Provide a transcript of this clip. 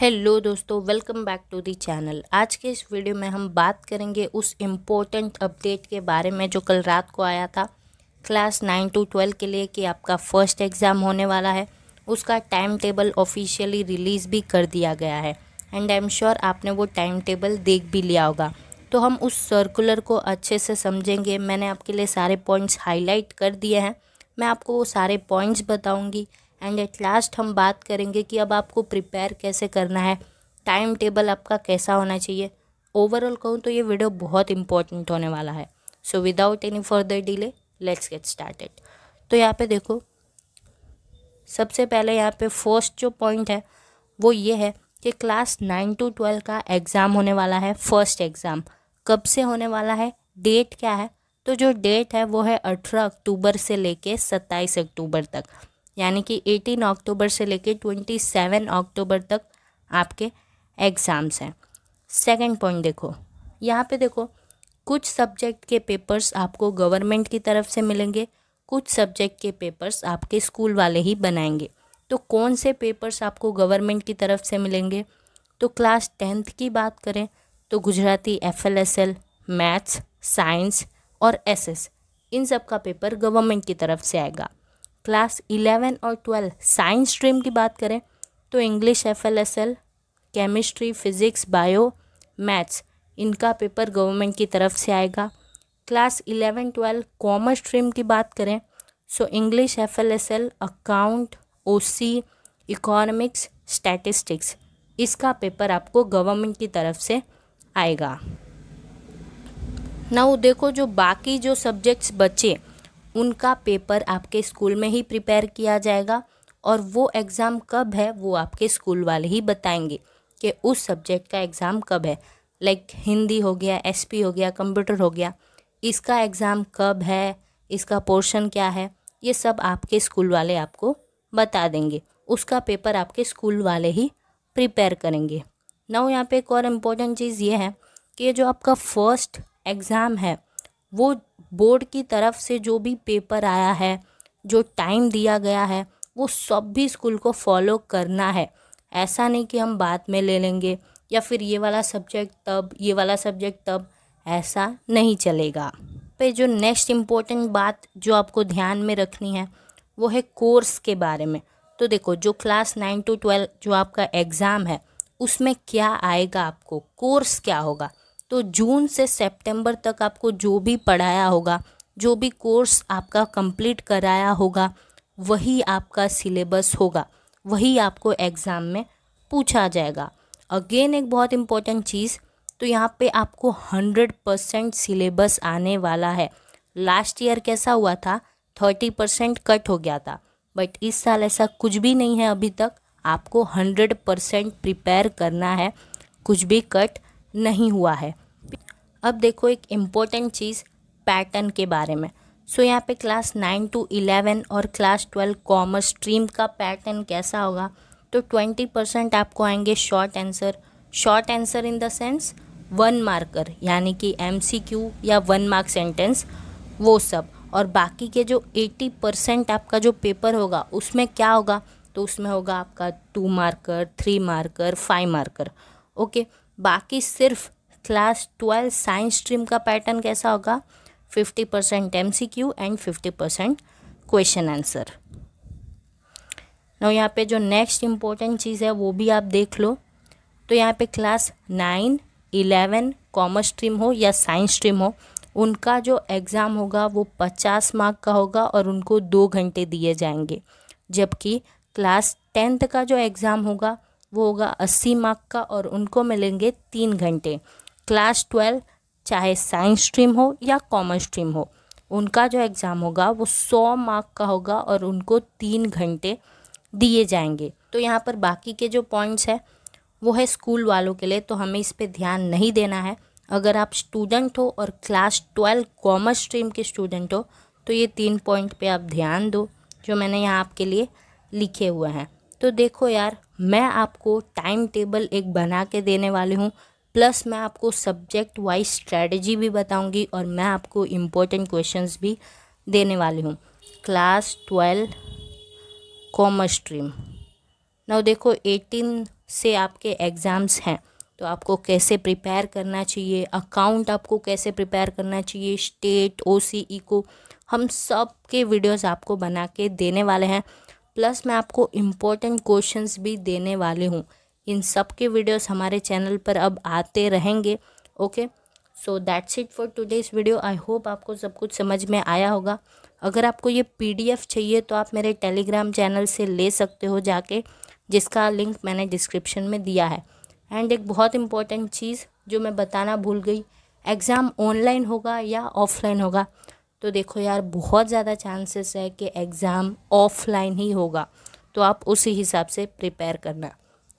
Hello दोस्तों welcome back to the channel आज के इस वीडियो में हम बात करेंगे उस इम्पोर्टेंट अपडेट के बारे में जो कल रात को आया था। क्लास नाइन टू ट्वेल्व के लिए कि आपका फ़र्स्ट एग्ज़ाम होने वाला है। उसका टाइम टेबल ऑफिशियली रिलीज़ भी कर दिया गया है। एंड आई एम श्योर आपने वो टाइम टेबल देख भी लिया होगा। तो हम उस सर्कुलर को अच्छे से समझेंगे। मैंने आपके लिए सारे पॉइंट्स हाईलाइट कर दिए हैं। मैं आपको वो सारे पॉइंट्स बताऊँगी। एंड एट लास्ट हम बात करेंगे कि अब आपको प्रिपेयर कैसे करना है। टाइम टेबल आपका कैसा होना चाहिए। ओवरऑल कहूँ तो ये वीडियो बहुत इंपॉर्टेंट होने वाला है। So without any further delay let's get started तो यहाँ पे देखो, सबसे पहले यहाँ पे फ़र्स्ट जो पॉइंट है, वो ये है कि क्लास नाइन टू ट्वेल्व का एग्ज़ाम होने वाला है फ़र्स्ट एग्ज़ाम कब से होने वाला है? डेट क्या है? तो जो डेट है, वो है अठारह अक्टूबर से लेके सत्ताईस अक्टूबर तक। यानी कि एटीन अक्टूबर से लेके ट्वेंटी सेवन अक्टूबर तक आपके एग्ज़ाम्स हैं। सेकंड पॉइंट देखो, यहाँ पे देखो, कुछ सब्जेक्ट के पेपर्स आपको गवर्नमेंट की तरफ़ से मिलेंगे, कुछ सब्जेक्ट के पेपर्स आपके स्कूल वाले ही बनाएँगे। तो कौन से पेपर्स आपको गवर्नमेंट की तरफ़ से मिलेंगे? तो क्लास टेंथ की बात करें तो Gujarati F L S L maths, science और एस एस इन सब का पेपर गवर्नमेंट की तरफ़ से आएगा। क्लास इलेवन और ट्वेल्व साइंस स्ट्रीम की बात करें तो English F L S L chemistry, physics, bio, maths, इनका पेपर गवर्नमेंट की तरफ़ से आएगा। Class eleven, twelve commerce stream की बात करें, so English F L S L account O C economics, statistics, इसका पेपर आपको गवर्नमेंट की तरफ़ से आएगा। ना देखो जो बाकी जो सब्जेक्ट्स बचे उनका पेपर आपके स्कूल में ही प्रिपेयर किया जाएगा और वो एग्ज़ाम कब है वो आपके स्कूल वाले ही बताएँगे कि उस सब्जेक्ट का एग्ज़ाम कब है। लाइक like, हिंदी हो गया एसपी हो गया कंप्यूटर हो गया इसका एग्ज़ाम कब है इसका पोर्शन क्या है ये सब आपके स्कूल वाले आपको बता देंगे। उसका पेपर आपके स्कूल वाले ही प्रिपेयर करेंगे। ना यहाँ पे एक और इम्पोर्टेंट चीज़ ये है कि जो आपका फ़र्स्ट एग्ज़ाम है वो बोर्ड की तरफ़ से जो भी पेपर आया है, जो टाइम दिया गया है, वो सब भी स्कूल को फॉलो करना है। ऐसा नहीं कि हम बाद में ले लेंगे या फिर ये वाला सब्जेक्ट तब, ये वाला सब्जेक्ट तब। ऐसा नहीं चलेगा। पे जो नेक्स्ट इम्पोर्टेंट बात जो आपको ध्यान में रखनी है, वो है कोर्स के बारे में। तो देखो, जो क्लास नाइन टू ट्वेल्व जो आपका एग्ज़ाम है, उसमें क्या आएगा आपको? कोर्स क्या होगा? तो जून से सितंबर तक आपको जो भी पढ़ाया होगा, जो भी कोर्स आपका कंप्लीट कराया होगा, वही आपका सिलेबस होगा। वही आपको एग्ज़ाम में पूछा जाएगा। अगेन एक बहुत इम्पोर्टेंट चीज़ तो यहाँ पे आपको हंड्रेड परसेंट सिलेबस आने वाला है। लास्ट ईयर कैसा हुआ था? थर्टी परसेंट कट हो गया था। बट इस साल ऐसा कुछ भी नहीं है अभी तक। आपको हंड्रेड परसेंट प्रिपेयर करना है। कुछ भी कट नहीं हुआ है। अब देखो एक इम्पोर्टेंट चीज़ पैटर्न के बारे में। सो so, यहाँ पे क्लास नाइन टू इलेवन और क्लास ट्वेल्व कॉमर्स स्ट्रीम का पैटर्न कैसा होगा? तो ट्वेंटी परसेंट आपको आएँगे short answer short answer in the sense one marker यानी कि एम सी क्यू या वन मार्क सेंटेंस वो सब। और बाकी के जो एटी परसेंट आपका जो पेपर होगा उसमें क्या होगा? तो उसमें होगा आपका two marker three marker five marker okay बाकी सिर्फ़ क्लास ट्वेल्व साइंस स्ट्रीम का पैटर्न कैसा होगा? Fifty percent M C Q and fifty percent question answer. ना यहाँ पे जो नेक्स्ट इम्पोर्टेंट चीज़ है, वो भी आप देख लो। तो यहाँ पे class nine eleven commerce stream हो या साइंस स्ट्रीम हो, उनका जो एग्ज़ाम होगा, वो पचास मार्क का होगा और उनको दो घंटे दिए जाएँगे। जबकि क्लास टेंथ का जो एग्ज़ाम होगा, वो होगा अस्सी मार्क का और उनको मिलेंगे तीन घंटे। क्लास ट्वेल्व, चाहे साइंस स्ट्रीम हो या कॉमर्स स्ट्रीम हो, उनका जो एग्ज़ाम होगा वो सौ मार्क का होगा और उनको तीन घंटे दिए जाएँगे। तो यहाँ पर बाकी के जो पॉइंट्स हैं, वो है स्कूल वालों के लिए तो हमें इस पर ध्यान नहीं देना है। अगर आप स्टूडेंट हो और क्लास ट्वेल्व कॉमर्स स्ट्रीम के स्टूडेंट हो तो ये तीन पॉइंट पे आप ध्यान दो, जो मैंने यहाँ आपके लिए लिखे हुए हैं। तो देखो यार, मैं आपको टाइम टेबल एक बना के देने वाली हूँ प्लस मैं आपको सब्जेक्ट वाइज स्ट्रेटजी भी बताऊँगी और मैं आपको इम्पोर्टेंट क्वेश्चंस भी देने वाली हूँ। क्लास ट्वेल्व कॉमर्स स्ट्रीम ना देखो एटीन से आपके एग्ज़ाम्स हैं तो आपको कैसे प्रिपेयर करना चाहिए अकाउंट आपको कैसे प्रिपेयर करना चाहिए स्टेट ओ सी ई को हम सब के वीडियोस आपको बना के देने वाले हैं। प्लस मैं आपको इम्पोर्टेंट क्वेश्चंस भी देने वाले हूँ। इन सब के वीडियोस हमारे चैनल पर अब आते रहेंगे okay so that's it for today's video I hope आपको सब कुछ समझ में आया होगा। अगर आपको ये पीडीएफ चाहिए तो आप मेरे टेलीग्राम चैनल से ले सकते हो जाके, जिसका लिंक मैंने डिस्क्रिप्शन में दिया है। एंड एक बहुत इंपॉर्टेंट चीज़ जो मैं बताना भूल गई एग्ज़ाम ऑनलाइन होगा या ऑफलाइन होगा? तो देखो यार, बहुत ज़्यादा चांसेस है कि एग्ज़ाम ऑफलाइन ही होगा। तो आप उसी हिसाब से प्रिपेयर करना।